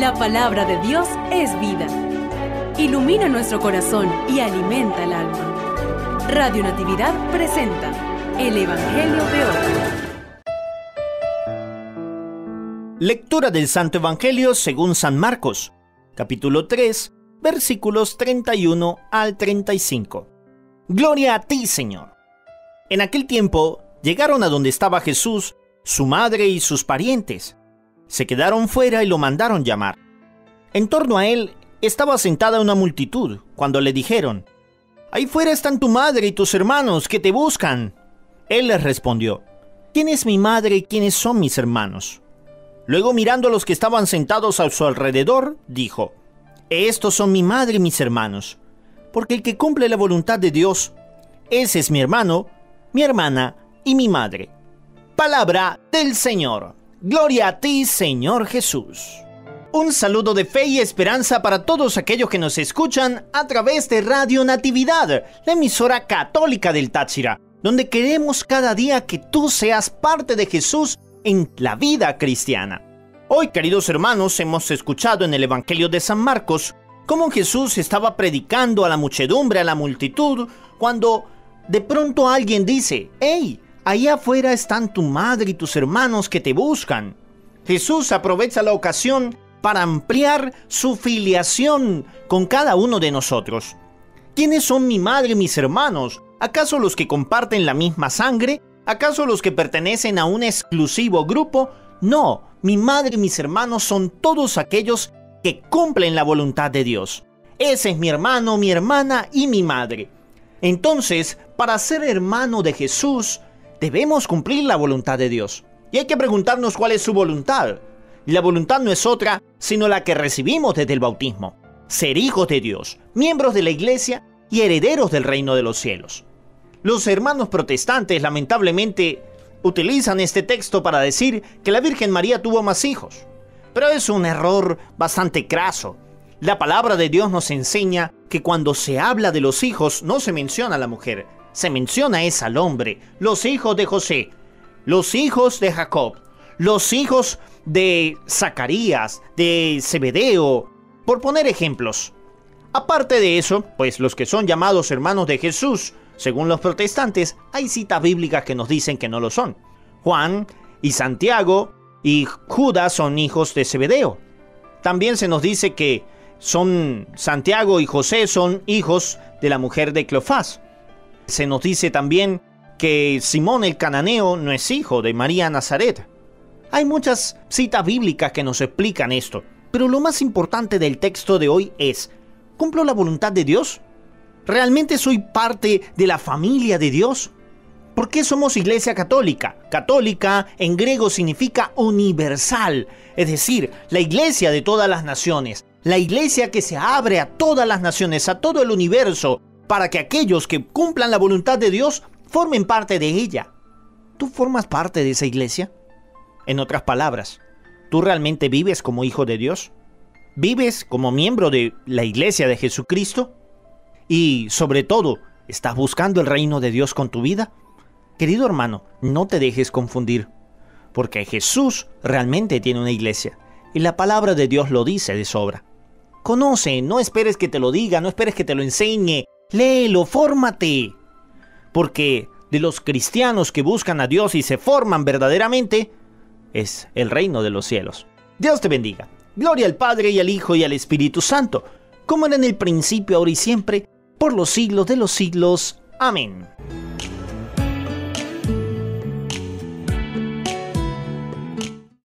La palabra de Dios es vida. Ilumina nuestro corazón y alimenta el alma. Radio Natividad presenta el Evangelio de hoy. Lectura del Santo Evangelio según San Marcos, capítulo 3, versículos 31 al 35. Gloria a ti, Señor. En aquel tiempo llegaron a donde estaba Jesús, su madre y sus parientes se quedaron fuera y lo mandaron llamar. En torno a él estaba sentada una multitud, cuando le dijeron, Ahí fuera están tu madre y tus hermanos que te buscan. Él les respondió, ¿quién es mi madre y quiénes son mis hermanos? Luego mirando a los que estaban sentados a su alrededor, dijo, Estos son mi madre y mis hermanos, porque el que cumple la voluntad de Dios, ese es mi hermano, mi hermana y mi madre. Palabra del Señor. Gloria a ti, Señor Jesús. Un saludo de fe y esperanza para todos aquellos que nos escuchan a través de Radio Natividad, la emisora católica del Táchira, donde queremos cada día que tú seas parte de Jesús en la vida cristiana. Hoy, queridos hermanos, hemos escuchado en el Evangelio de San Marcos cómo Jesús estaba predicando a la muchedumbre, a la multitud, cuando de pronto alguien dice, ¡Hey! Ahí afuera están tu madre y tus hermanos que te buscan. Jesús aprovecha la ocasión para ampliar su filiación con cada uno de nosotros. ¿Quiénes son mi madre y mis hermanos? ¿Acaso los que comparten la misma sangre? ¿Acaso los que pertenecen a un exclusivo grupo? No, mi madre y mis hermanos son todos aquellos que cumplen la voluntad de Dios. Ese es mi hermano, mi hermana y mi madre. Entonces, para ser hermano de Jesús, debemos cumplir la voluntad de Dios. Y hay que preguntarnos cuál es su voluntad. La voluntad no es otra, sino la que recibimos desde el bautismo. Ser hijos de Dios, miembros de la iglesia y herederos del reino de los cielos. Los hermanos protestantes lamentablemente utilizan este texto para decir que la Virgen María tuvo más hijos. Pero es un error bastante craso. La palabra de Dios nos enseña que cuando se habla de los hijos no se menciona a la mujer, se menciona es al hombre, los hijos de José, los hijos de Jacob, los hijos de Zacarías, de Zebedeo, por poner ejemplos. Aparte de eso, pues los que son llamados hermanos de Jesús, según los protestantes, hay citas bíblicas que nos dicen que no lo son. Juan y Santiago y Judas son hijos de Zebedeo. También se nos dice que son Santiago y José son hijos de la mujer de Cleofás. Se nos dice también que Simón el cananeo no es hijo de María Nazaret. Hay muchas citas bíblicas que nos explican esto, pero lo más importante del texto de hoy es, ¿cumplo la voluntad de Dios? ¿Realmente soy parte de la familia de Dios? ¿Por qué somos iglesia católica? Católica en griego significa universal, es decir, la iglesia de todas las naciones, la iglesia que se abre a todas las naciones, a todo el universo, para que aquellos que cumplan la voluntad de Dios formen parte de ella. ¿Tú formas parte de esa iglesia? En otras palabras, ¿tú realmente vives como hijo de Dios? ¿Vives como miembro de la iglesia de Jesucristo? Y sobre todo, ¿estás buscando el reino de Dios con tu vida? Querido hermano, no te dejes confundir, porque Jesús realmente tiene una iglesia, y la palabra de Dios lo dice de sobra. Conoce, no esperes que te lo diga, no esperes que te lo enseñe, Léelo, fórmate. Porque de los cristianos que buscan a Dios y se forman verdaderamente, es el reino de los cielos. Dios te bendiga. Gloria al Padre y al Hijo y al Espíritu Santo, como era en el principio, ahora y siempre, por los siglos de los siglos. Amén.